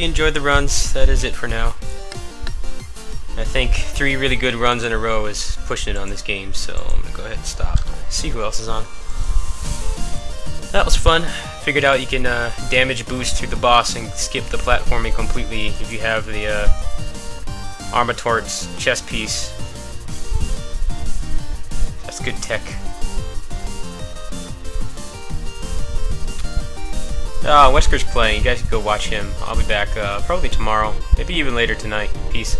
you enjoyed the runs. That is it for now. I think three really good runs in a row is pushing it on this game, so I'm gonna go ahead and stop. See who else is on. That was fun. Figured out you can uh, damage boost through the boss and skip the platforming completely if you have the uh, Armortort's chest piece. Ah, Wesker's playing. You guys can go watch him. I'll be back uh, probably tomorrow. Maybe even later tonight. Peace.